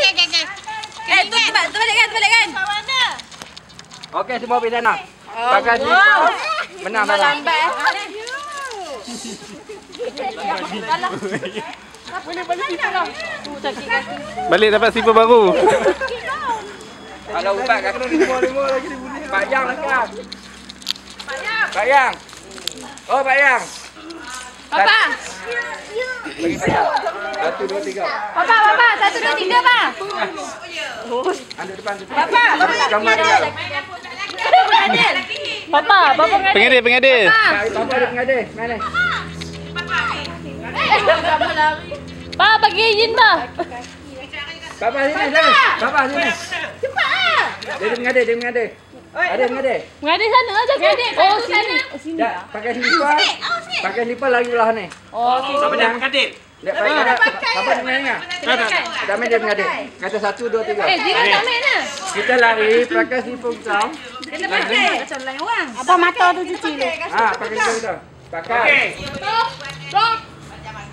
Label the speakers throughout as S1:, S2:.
S1: Eh, tu tu tu balik kan, tu balik kan.
S2: Okey, semua pergi sana. Pakai slipper. Menang dalam.
S1: Lambat eh.
S3: Balik dapat slipper baru.
S2: Kalau ubat kat lima-lima lagi dibuli. Pak Yang dekat. Pak Yang. Oh, Pak Yang.
S1: Papa.
S2: Bagi Pak Yang. Satu, dua, tiga.
S1: Papa, papa. Satu, dua, tiga, pa.
S2: Anda depan. depan.
S1: Papa, papa nak
S2: Gambar tinggal.
S1: Papa, papa nak
S3: Pengadil, pengadil.
S2: Papa ada pengadil. Mana?
S1: Pa, bagi izin pa.
S2: Papa sini, sini. Papa sini.
S1: Cepat.
S2: Dia ada pengadil, dia mengadil. Ada pengadil.
S1: Mengadil sana aja mengadil. Oh, sini.
S2: Tak, pakai slipper. Pakai slipper lagi belah ni.
S1: Oh, okey.
S2: Siapa dia mengadil? Dia pakai. Papa dia mengadil. Tak main dia mengadil. Kata satu, dua, tiga.
S1: Eh, Zira tak main lah.
S2: Kita lari pakai slipper kita.
S1: Macam lain orang.
S4: Apa mata tu cuci tu?
S2: Ha, pakai kita. Pakai.
S1: Stop. Stop.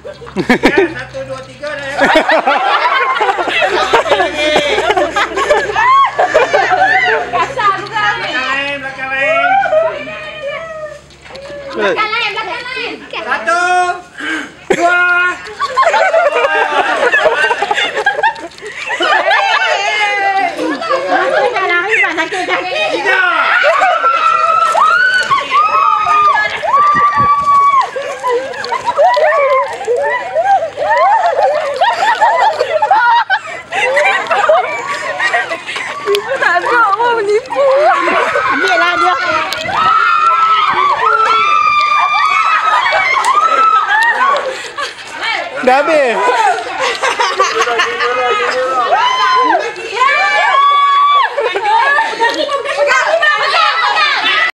S2: Satu, dua, tiga dah.
S1: Kasar juga ni.
S2: Belakang lain.
S1: Belakang lain, belakang lain.
S2: Satu. Dua.
S3: Gabi!